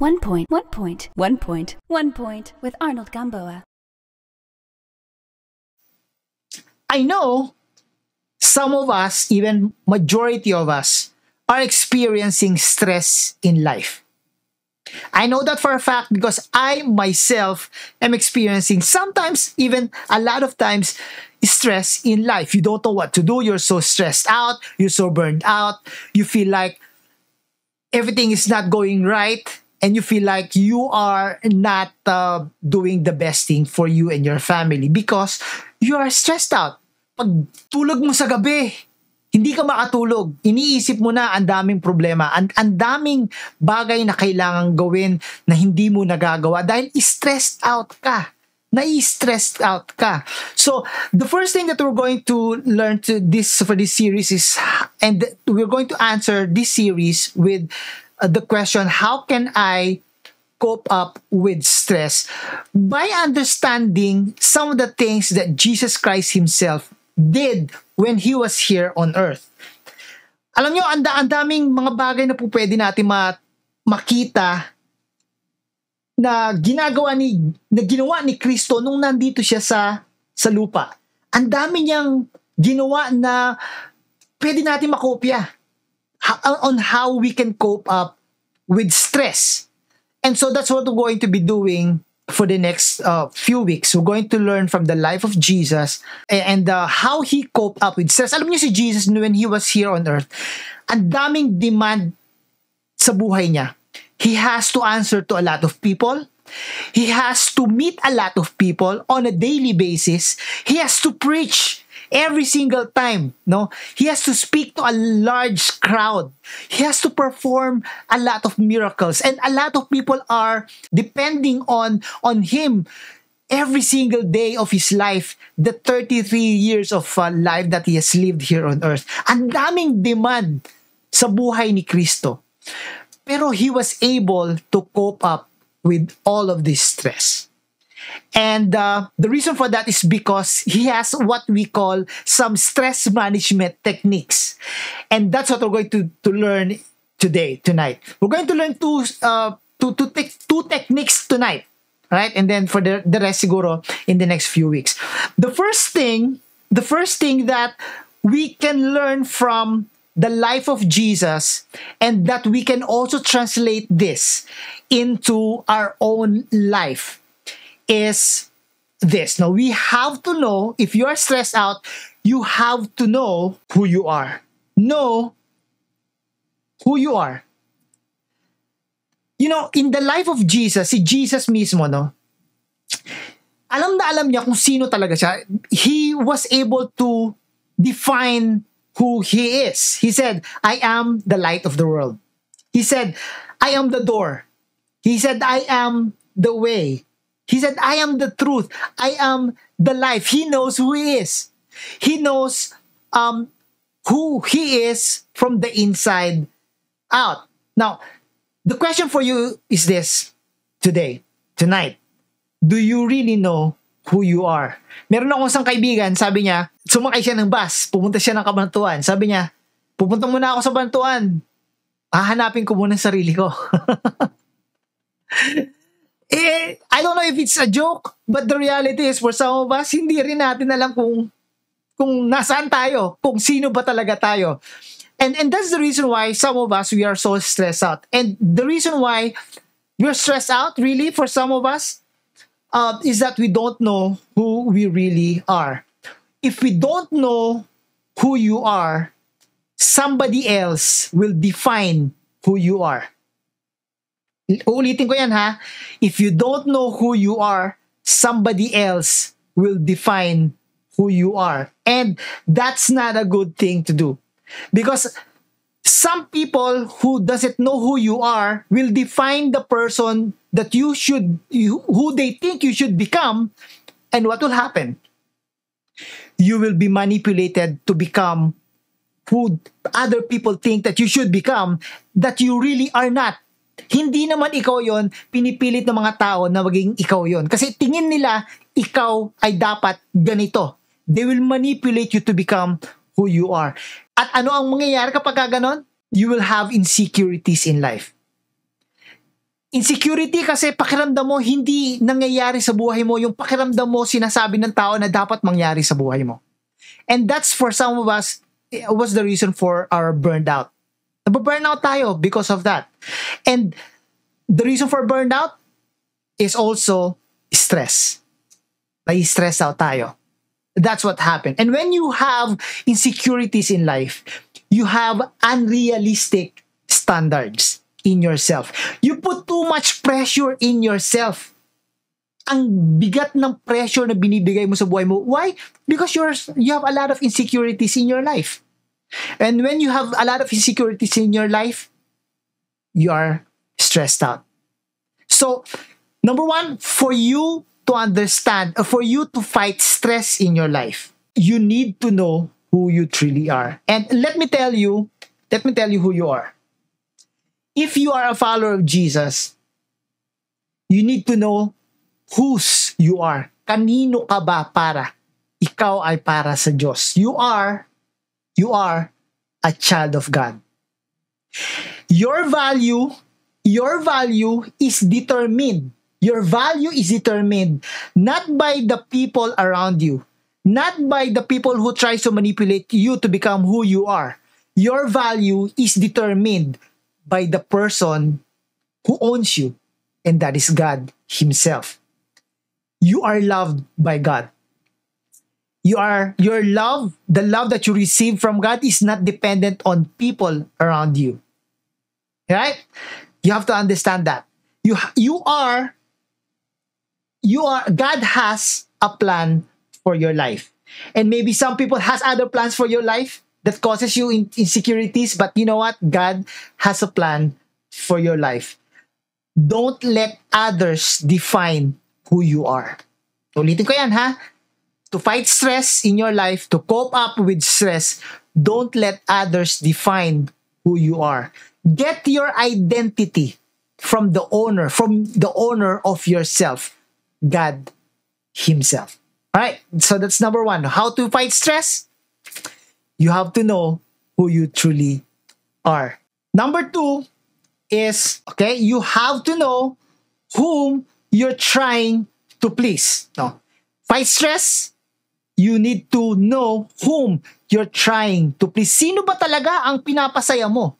One point, one point, one point, one point with Arnold Gamboa. I know some of us, even majority of us, are experiencing stress in life. I know that for a fact because I myself am experiencing sometimes, even a lot of times, stress in life. You don't know what to do. You're so stressed out. You're so burned out. You feel like everything is not going right. And you feel like you are not uh, doing the best thing for you and your family because you are stressed out. Pag tulog mo sa gabi, hindi ka makatulog. Iniisip mo na ang daming problema. Ang, ang daming bagay na kailangan gawin na hindi mo nagagawa dahil stressed out ka. Na-stressed out ka. So, the first thing that we're going to learn to this for this series is, and we're going to answer this series with the question, how can I cope up with stress? By understanding some of the things that Jesus Christ himself did when he was here on earth. Alam nyo, ang, ang daming mga bagay na po pwede natin ma- makita na ginagawa ni na ginawa ni Kristo nung nandito siya sa sa lupa. Ang dami niyang ginawa na pwede natin makopya on how we can cope up with stress. And so that's what we're going to be doing for the next uh, few weeks. We're going to learn from the life of Jesus and uh, how he coped up with stress. Alam niyo si Jesus when he was here on earth, ang daming demand sa buhay niya. He has to answer to a lot of people. He has to meet a lot of people on a daily basis. He has to preach every single time no? He has to speak to a large crowd. He has to perform a lot of miracles. And a lot of people are depending on on him every single day of his life the 33 years of uh, life that he has lived here on earth. Ang daming demand sa buhay ni Kristo. Pero he was able to cope up with all of this stress And uh, the reason for that is because he has what we call some stress management techniques. And that's what we're going to, to learn today, tonight. We're going to learn two, uh, two, two, te- two techniques tonight. Right? And then for the, the rest, siguro, in the next few weeks. The first thing, the first thing that we can learn from the life of Jesus and that we can also translate this into our own life is this. Now, we have to know if you are stressed out, you have to know who you are. Know who you are. You know, in the life of Jesus, si Jesus mismo, no? Alam na alam niya kung sino talaga siya. He was able to define who he is. He said, I am the light of the world. He said, I am the door. He said, I am the way. He said, I am the truth. I am the life. He knows who he is. He knows um, who he is from the inside out. Now, the question for you is this today, tonight. Do you really know who you are? Meron akong isang kaibigan, sabi niya, sumakay siya ng bus, pumunta siya ng kabantuan. Sabi niya, pupunta muna ako sa bantuan. Hahanapin ko muna sarili ko. eh, I don't know if it's a joke, but the reality is for some of us, hindi rin natin alam kung kung nasaan tayo, kung sino ba talaga tayo. And and that's the reason why some of us we are so stressed out. And the reason why we're stressed out really for some of us uh, is that we don't know who we really are. If we don't know who you are, somebody else will define who you are. Uulitin ko yan ha. If you don't know who you are, somebody else will define who you are. And that's not a good thing to do. Because some people who doesn't know who you are will define the person that you should you, who they think you should become and what will happen you will be manipulated to become who other people think that you should become that you really are not hindi naman ikaw yon pinipilit ng mga tao na maging ikaw yon kasi tingin nila ikaw ay dapat ganito they will manipulate you to become who you are at ano ang mangyayari kapag ganon you will have insecurities in life Insecurity kasi pakiramdam mo hindi nangyayari sa buhay mo yung pakiramdam mo sinasabi ng tao na dapat mangyari sa buhay mo. And that's for some of us it was the reason for our burned out. Nababurn out tayo because of that. And the reason for burnout is also stress. Nai-stress out tayo. That's what happened. And when you have insecurities in life, you have unrealistic standards in yourself. You put too much pressure in yourself. Ang bigat ng pressure na binibigay mo sa buhay mo. Why? Because you're, you have a lot of insecurities in your life. And when you have a lot of insecurities in your life, you are stressed out. So, number one, for you to understand, uh, for you to fight stress in your life, you need to know who you truly are. And let me tell you, let me tell you who you are. if you are a follower of Jesus, you need to know whose you are. Kanino ka ba para? Ikaw ay para sa Diyos. You are, you are a child of God. Your value, your value is determined. Your value is determined not by the people around you, not by the people who try to manipulate you to become who you are. Your value is determined by the person who owns you, and that is God Himself. You are loved by God. You are your love, the love that you receive from God is not dependent on people around you. Right? You have to understand that. You you are you are God has a plan for your life. And maybe some people has other plans for your life that causes you in- insecurities. But you know what? God has a plan for your life. Don't let others define who you are. Ulitin ko yan ha. To fight stress in your life, to cope up with stress, don't let others define who you are. Get your identity from the owner, from the owner of yourself, God Himself. All right, so that's number one. How to fight stress? you have to know who you truly are. Number two is, okay, you have to know whom you're trying to please. No. Fight stress, you need to know whom you're trying to please. Sino ba talaga ang pinapasaya mo?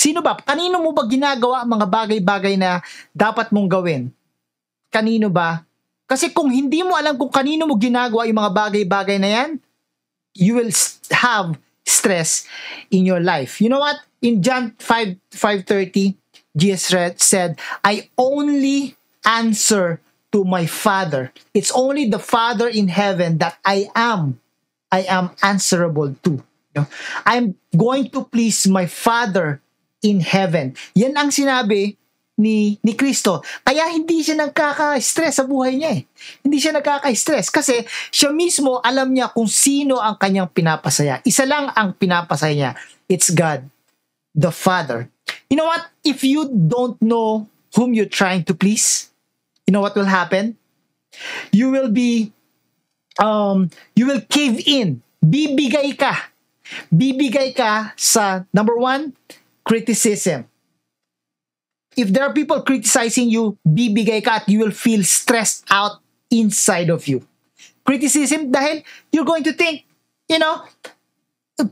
Sino ba? Kanino mo ba ginagawa ang mga bagay-bagay na dapat mong gawin? Kanino ba? Kasi kung hindi mo alam kung kanino mo ginagawa yung mga bagay-bagay na yan, you will have stress in your life. You know what? In John 5 5:30, Jesus said, "I only answer to my Father. It's only the Father in heaven that I am I am answerable to." I'm going to please my Father in heaven. Yan ang sinabi ni ni Kristo. Kaya hindi siya nagkaka-stress sa buhay niya eh. Hindi siya nagkaka-stress kasi siya mismo alam niya kung sino ang kanyang pinapasaya. Isa lang ang pinapasaya niya. It's God, the Father. You know what? If you don't know whom you're trying to please, you know what will happen? You will be um you will cave in. Bibigay ka. Bibigay ka sa number one, criticism if there are people criticizing you, bibigay ka at you will feel stressed out inside of you. Criticism dahil you're going to think, you know,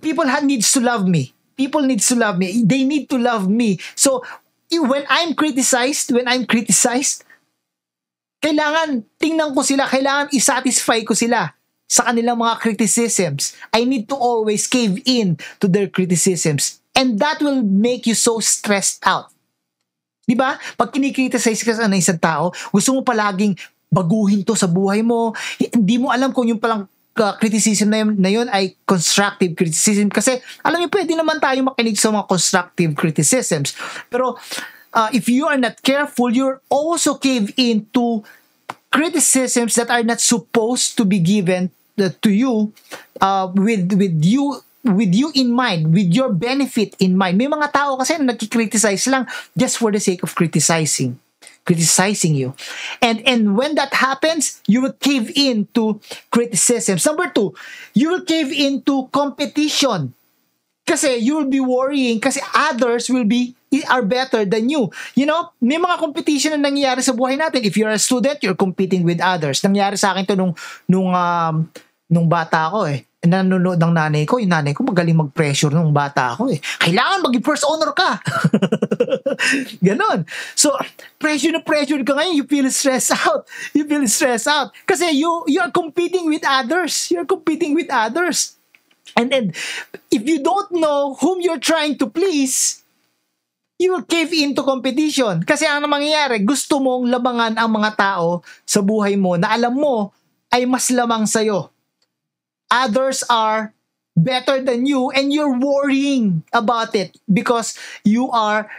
people needs to love me. People needs to love me. They need to love me. So, when I'm criticized, when I'm criticized, kailangan tingnan ko sila, kailangan isatisfy ko sila sa kanilang mga criticisms. I need to always cave in to their criticisms. And that will make you so stressed out. Di ba? Pag kinikriticize ka sa isang tao, gusto mo palaging baguhin to sa buhay mo. Hindi mo alam kung yung palang uh, criticism na yun, na yun ay constructive criticism. Kasi alam niyo, pwede naman tayo makinig sa mga constructive criticisms. Pero uh, if you are not careful, you're also cave into criticisms that are not supposed to be given uh, to you uh, with with you with you in mind, with your benefit in mind. May mga tao kasi na nagki-criticize lang just for the sake of criticizing criticizing you. And and when that happens, you will cave into criticisms. Number two, you will cave into competition. Kasi you will be worrying kasi others will be are better than you. You know, may mga competition na nangyayari sa buhay natin. If you're a student, you're competing with others. Nangyari sa akin to nung nung um, nung bata ako eh nanonood ng nanay ko, yung nanay ko magaling mag-pressure nung bata ako eh. Kailangan maging first honor ka. Ganon. So, pressure na pressure ka ngayon, you feel stressed out. You feel stressed out. Kasi you, you are competing with others. You're competing with others. And then, if you don't know whom you're trying to please, you will cave into competition. Kasi ano mangyayari, gusto mong labangan ang mga tao sa buhay mo na alam mo ay mas lamang sa'yo others are better than you and you're worrying about it because you are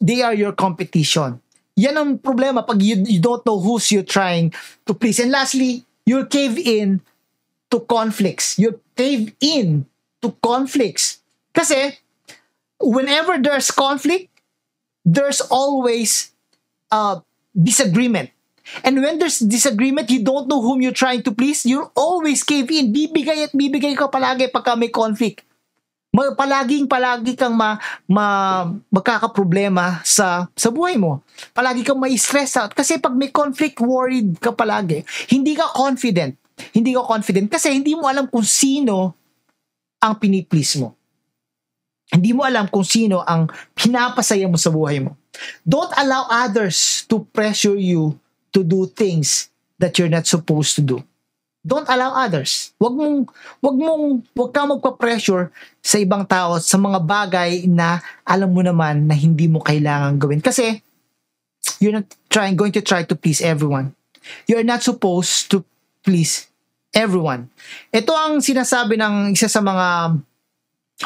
they are your competition. Yan ang problema pag you, you don't know who's you're trying to please. And lastly you'll cave in to conflicts. You cave in to conflicts. Kasi whenever there's conflict there's always a disagreement And when there's disagreement, you don't know whom you're trying to please, you always cave in. Bibigay at bibigay ka palagi pagka may conflict. palaging palagi kang ma, ma magkakaproblema sa sa buhay mo. Palagi kang may stress out kasi pag may conflict worried ka palagi. Hindi ka confident. Hindi ka confident kasi hindi mo alam kung sino ang piniplease mo. Hindi mo alam kung sino ang pinapasaya mo sa buhay mo. Don't allow others to pressure you to do things that you're not supposed to do. Don't allow others. Wag mong wag mong wag ka magpa-pressure sa ibang tao sa mga bagay na alam mo naman na hindi mo kailangan gawin kasi you're not trying going to try to please everyone. You're not supposed to please everyone. Ito ang sinasabi ng isa sa mga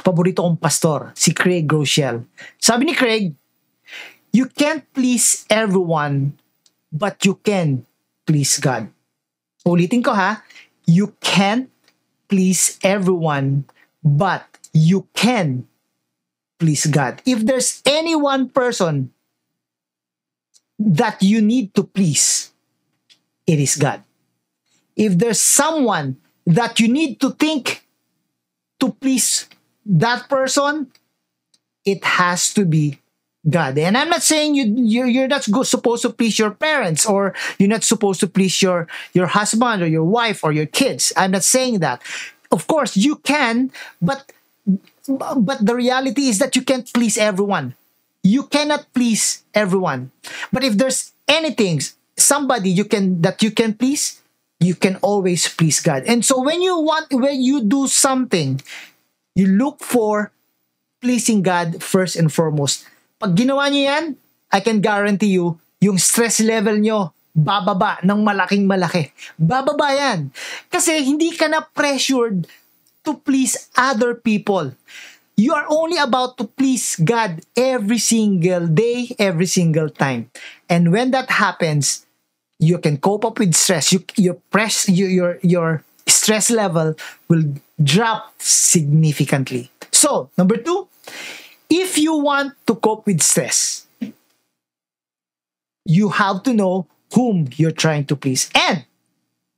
paborito kong pastor, si Craig Groeschel. Sabi ni Craig, you can't please everyone but you can please God. Ulitin ko ha, you can't please everyone, but you can please God. If there's any one person that you need to please, it is God. If there's someone that you need to think to please that person, it has to be God. And I'm not saying you you're, you're not supposed to please your parents or you're not supposed to please your your husband or your wife or your kids. I'm not saying that. Of course, you can, but but the reality is that you can't please everyone. You cannot please everyone. But if there's anything, somebody you can that you can please, you can always please God. And so when you want when you do something, you look for pleasing God first and foremost Pag ginawa niyo yan, I can guarantee you, yung stress level nyo, bababa ng malaking malaki. Bababa yan. Kasi hindi ka na pressured to please other people. You are only about to please God every single day, every single time. And when that happens, you can cope up with stress. You, your press, you, your, your stress level will drop significantly. So, number two, if you want to cope with stress, you have to know whom you're trying to please. And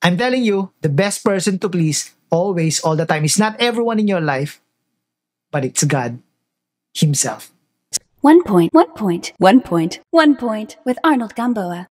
I'm telling you, the best person to please always, all the time, is not everyone in your life, but it's God Himself. One point, one point, one point, one point with Arnold Gamboa.